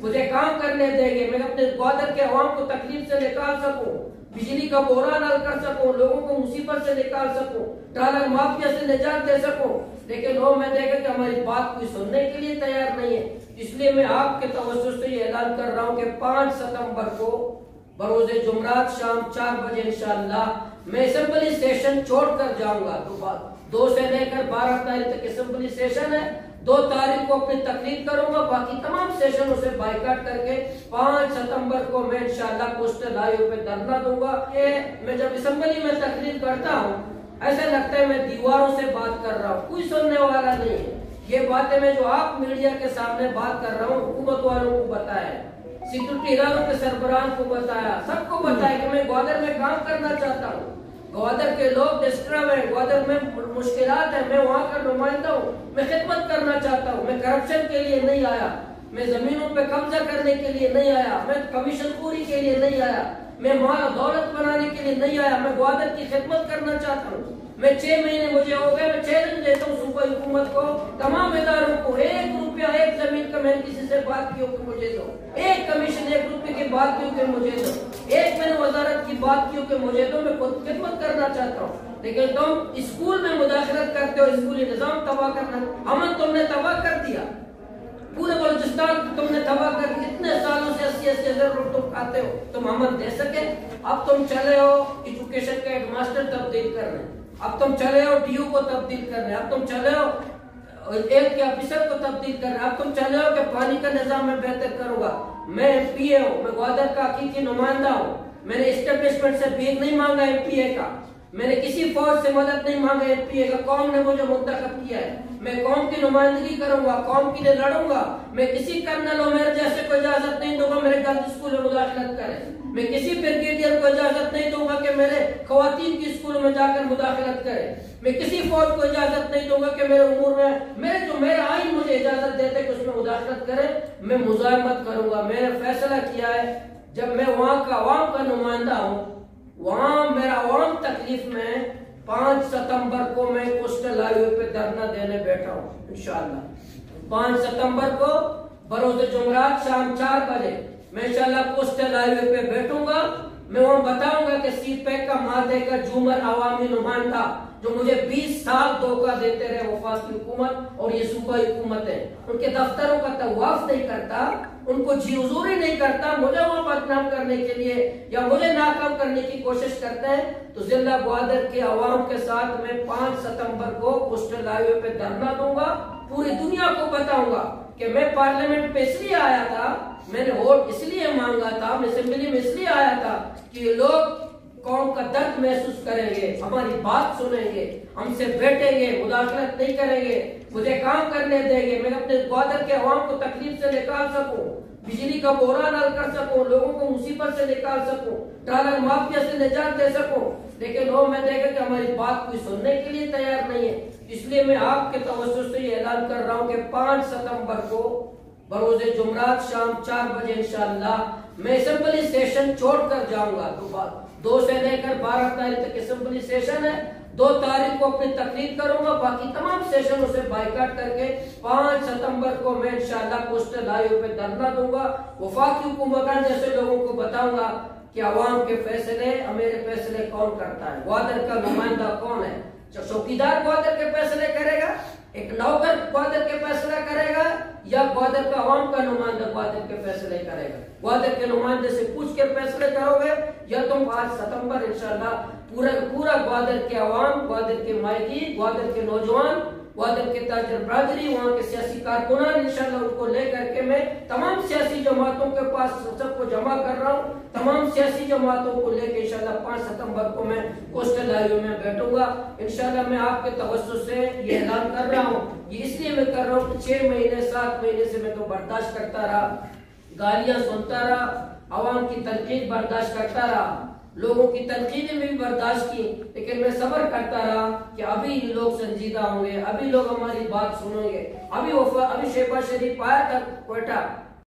مجھے کام کرنے دیں گے، میں اپنے گوادر کے عوام کو تکلیف سے نکال سکوں، بجلی کا بحران حل کر سکوں، لوگوں کو مصیبت سے نکال سکوں ٹرالر مافیا سے نجات دے سکوں۔ لیکن وہ میں دیکھا کہ ہماری بات کوئی سننے کے لیے تیار نہیں ہے۔ اس لیے میں آپ کے توسط سے یہ اعلان کر رہا ہوں کہ پانچ ستمبر کو بروز جمعرات شام چار بجے انشاءاللہ میں اسمبلی سیشن چھوڑ کر جاؤں گا۔ تو بات۔ دو سے لے کر بارہ تاریخ تک اسمبلی سیشن ہے۔ دو تاریخ کو اپنی تقریر کروں گا۔ باقی تمام سیشنوں سے بائیکاٹ کر کے پانچ ستمبر کو میں انشاءاللہ پوسٹر لائیو پہ دھرنا دوں گا۔ کہ میں جب اسمبلی میں تقریر کرتا ہوں، ایسا لگتا ہے میں دیواروں سے بات کر رہا ہوں۔ کوئی سننے والا نہیں ہے۔ یہ باتیں میں جو آپ میڈیا کے سامنے بات کر رہا ہوں، حکومت والوں کو بتایا سیکورٹی اداروں کے سربراہ کو بتایا، سب کو بتایا کہ میں گوادر میں کام کرنا چاہتا ہوں۔ گوادر کے لوگ ڈسٹرب ہیں، گوادر میں مشکلات ہیں، میں وہاں کا نمائندہ ہوں، میں خدمت کرنا چاہتا ہوں، میں کرپشن کے لیے نہیں آیا، میں زمینوں پہ قبضہ کرنے کے لیے نہیں آیا، میں کمیشن پوری کے لیے نہیں آیا۔ میں مال دولت بنانے کے لیے نہیں آیا، میں گوادر کی خدمت کرنا چاہتا ہوں۔ میں چھ مہینے مجھے ہو گئے، میں چیلنج دیتا ہوں صوبہ حکومت کو۔ تمام اداروں کو ایک روپیہ، ایک زمین کا میں کسی سے بات کی ہو کہ مجھے دو۔ ایک کمیشن ایک روپے کی بات کی ہو کہ مجھے دو۔ ایک میں نے وزارت کی بات کی ہو کہ مجھے دو، میں خود خدمت کرنا چاہتا ہوں۔ لیکن تم اسکول میں مداخلت کرتے ہو، اسکولی نظام تباہ کرنا۔ امن تم نے تباہ کر دیا۔ پورے بلوچستان تم نے تباہ کر اتنے اسی اسی ہزار روپے تم کھاتے ہو تم امن دے سکے اب تم چلے ہو ایجوکیشن کا ایک ماسٹر تبدیل کر رہے اب تم چلے ہو ڈیو کو تبدیل کر رہے اب تم چلے ہو ایک کے آفیسر کو تبدیل کر اب تم چلے ہو کہ پانی کا نظام میں بہتر کروں گا میں ایم پی اے ہوں میں گوادر کا حقیقی نمائندہ ہوں میں نے اسٹیبلشمنٹ سے بھیگ نہیں مانگا ایم پی اے کا میں نے کسی فوج سے مدد نہیں مانگا ایم پی اے کا قوم نے مجھے منتخب کیا ہے میں قوم کی نمائندگی کروں گا، قوم کے لیے لڑوں گا۔ میں کسی کرنل ہو میرے جیسے کو اجازت نہیں دوں گا، میرے گرد اسکول میں مداخلت کرے میں کسی بریگیڈیئر کو اجازت نہیں دوں گا کہ میرے خواتین کی اسکول میں جا کر مداخلت کرے میں کسی فوج کو اجازت نہیں دوں گا کہ میرے امور میں، میرے جو میرا آئین مجھے اجازت دیتے کہ اس میں مداخلت کرے میں مزاحمت کروں گا، میں نے فیصلہ کیا ہے، جب میں وہاں کا عوام کا نمائندہ ہوں، وہاں میرا عوام تکلیف میں پانچ ستمبر کو میں پہ دھرنا دینے بیٹھا ہوں، انشاءاللہ۔ پانچ ستمبر کو بروز جمعرات شام چار بجے میں انشاءاللہ کوسٹل ہائی پہ بیٹھوں گا۔ میں وہاں بتاؤں گا کہ سی پیک کا مادے کا جومر عوامی نمائندہ جو مجھے بیس سال دھوکہ دیتے رہے وفاق کی حکومت اور یہ صوبہ حکومت ہے۔ ان کے دفتروں کا تواف نہیں کرتا، ان کو جی حضوری نہیں کرتا، مجھے وہاں بدنام کرنے کے لیے یا مجھے ناکام کرنے کی کوشش کرتے ہیں تو ضلع گوادر کے عوام کے ساتھ میں پانچ ستمبر کو کوسٹل ہائی وے پہ دھرنا دوں گا، پوری دنیا کو بتاؤں گا کہ میں پارلیمنٹ پہ اس لیے آیا تھا، میں نے ووٹ اس لیے مانگا تھا، میں اسمبلی میں اس لیے آیا تھا کہ لوگ قوم کا درد محسوس کریں گے، ہماری بات سنیں گے، ہم سے بیٹھیں گے مداخلت نہیں کریں گے، مجھے کام کرنے دیں گے، میں اپنے گوادر کے عوام کو تکلیف سے نکال سکوں، بجلی کا بحران حل کر سکوں، لوگوں کو مصیبت سے نکال سکوں ٹرالر مافیا سے نجات دے سکوں، لیکن وہ میں دیکھا کہ ہماری بات کوئی سننے کے لیے تیار نہیں ہے، اس لیے میں آپ کے توسط سے یہ اعلان کر رہا ہوں کہ پانچ ستمبر کو بروز جمعرات شام چار بجے انشاءاللہ میں اسمبلی سیشن چھوڑ کر جاؤں گا دو سے لے کر بارہ تاریخ تک اسمبلی سیشن ہے۔ دو تاریخ کو اپنی تقریر کروں گا، باقی تمام سیشنوں سے بائیکاٹ کر کے پانچ ستمبر کو میں انشاءاللہ کوسٹل ہائی پہ دھرنا دوں گا۔ وفاقی حکومتان جیسے لوگوں کو بتاؤں گا کہ عوام کے فیصلے میرے فیصلے کون کرتا ہے؟ گوادر کا نمائندہ کون ہے؟ چوکیدار گوادر کے فیصلے کرے گا؟ ایک نوکر گوادر کے فیصلہ کرے گا؟ یا گوادر کا عوام کا نمائندہ گوادر کے فیصلے کرے گا۔ گوادر کے نمائندے سے پوچھ کر فیصلے کرو گے، یا تم آج ستمبر انشاءاللہ پورا پورا گوادر کے عوام، گوادر کے مائکی گوادر کے نوجوان وادر کے تاجر برادری، وہاں کے سیاسی کارکنان، انشاءاللہ ان کو لے کر کے میں تمام سیاسی جماعتوں کے پاس سب کو جمع کر رہا ہوں۔ تمام سیاسی جماعتوں کو لے کے انشاءاللہ پانچ ستمبر کو میں کوسٹل ہائیوے میں بیٹھوں گا۔ انشاءاللہ میں آپ کے توسط سے یہ اعلان کر رہا ہوں۔ یہ اس لیے میں کر رہا ہوں چھ مہینے، سات مہینے سے میں تو برداشت کرتا رہا، گالیاں سنتا رہا، عوام کی تنقید برداشت کرتا رہا۔ لوگوں کی تنقیدیں بھی برداشت کی، لیکن میں صبر کرتا رہا کہ ابھی لوگ سنجیدہ ہوں گے، ابھی لوگ ہماری بات سنیں گے۔ ابھی ابھی شیپا شریف آیا تک کوئٹہ۔